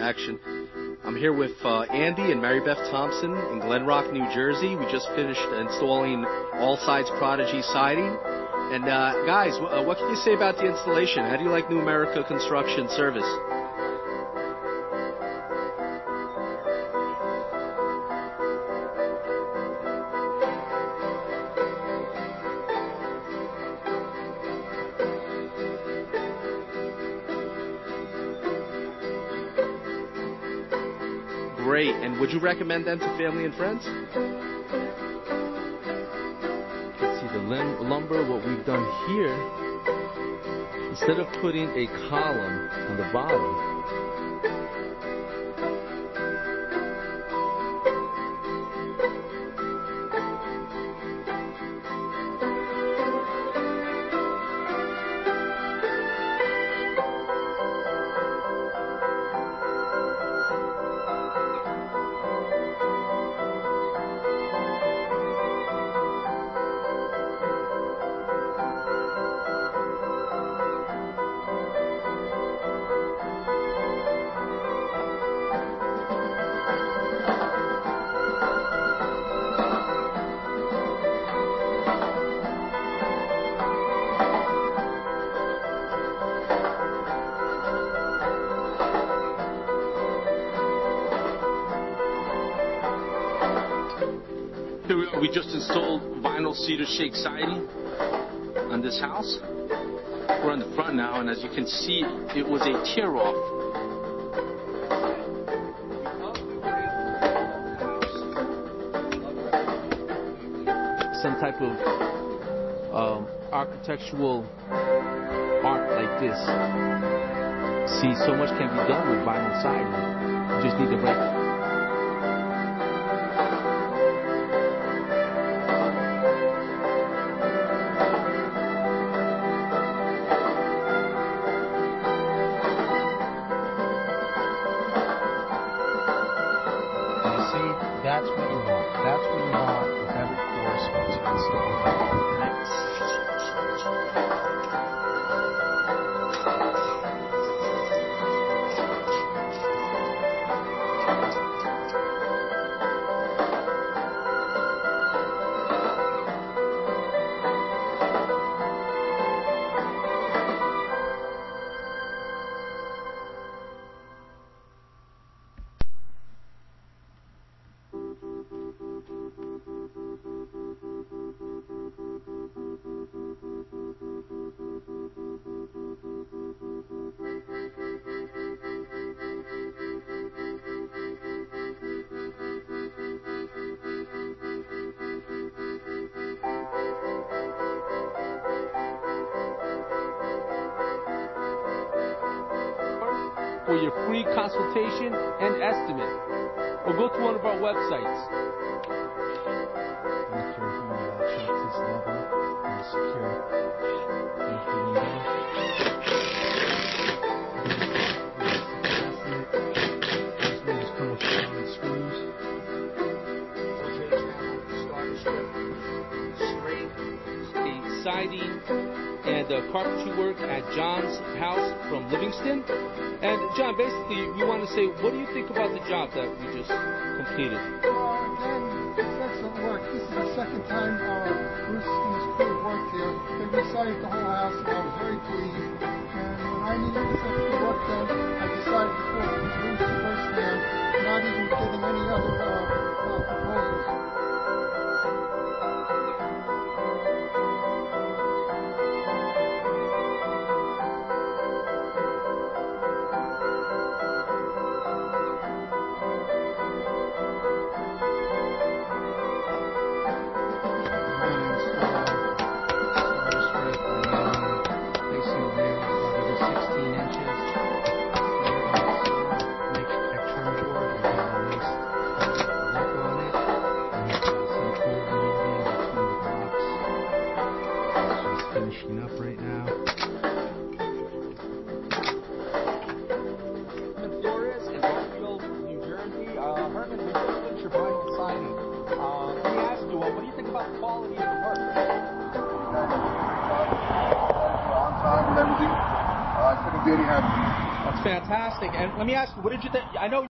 action. I'm here with uh, Andy and Mary Beth Thompson in Glen Rock, New Jersey. We just finished installing Alside Prodigy siding. And uh, guys, uh, what can you say about the installation? How do you like New America Construction Service? Great. And would you recommend them to family and friends? See the lim- lumber. What we've done here, instead of putting a column on the bottom, we, just installed vinyl cedar shake siding on this house. We're on the front now, and as you can see, it was a tear off. some type of um, architectural art like this. See, so much can be done with vinyl siding. You just need the right that's what you want. That's what you want with every course for your free consultation and estimate. Or go to one of our websites. Siding and the carpentry work at John's house from Livingston. And John, basically, we want to say, what do you think about the job that we just completed? Well, again, excellent work. This is the second time uh, Bruce and his crew worked here. They resided the whole house, and I was very pleased. And when I needed this extra work done, I decided to call Bruce firsthand, not even getting any other quality of work? couldn't be any happier. That's fantastic. And let me ask you, what did you think? I know